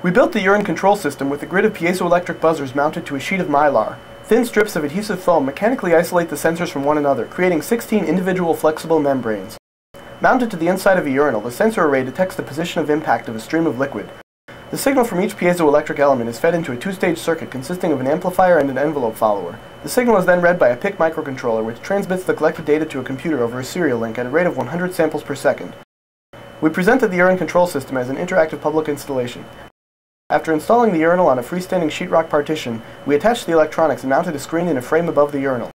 We built the You're In Control system with a grid of piezoelectric buzzers mounted to a sheet of mylar. Thin strips of adhesive foam mechanically isolate the sensors from one another, creating 16 individual flexible membranes. Mounted to the inside of a urinal, the sensor array detects the position of impact of a stream of liquid. The signal from each piezoelectric element is fed into a two-stage circuit consisting of an amplifier and an envelope follower. The signal is then read by a PIC microcontroller, which transmits the collected data to a computer over a serial link at a rate of 100 samples per second. We presented the You're In Control system as an interactive public installation. After installing the urinal on a freestanding sheetrock partition, we attached the electronics and mounted a screen in a frame above the urinal.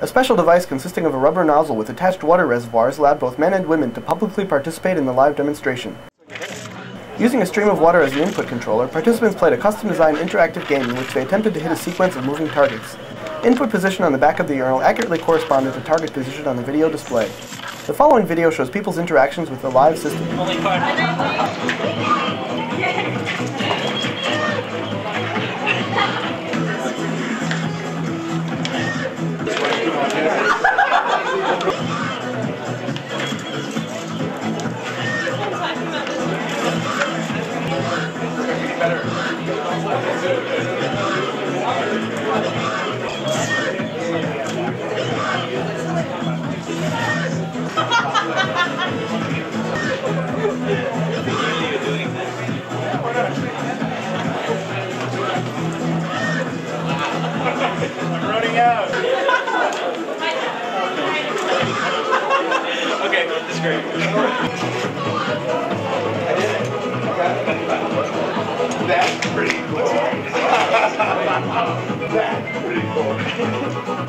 A special device consisting of a rubber nozzle with attached water reservoirs allowed both men and women to publicly participate in the live demonstration. Using a stream of water as an input controller, participants played a custom-designed interactive game in which they attempted to hit a sequence of moving targets. Input position on the back of the urinal accurately corresponded to target position on the video display. The following video shows people's interactions with the live system. I'm is great. That's pretty cool. That's pretty cool.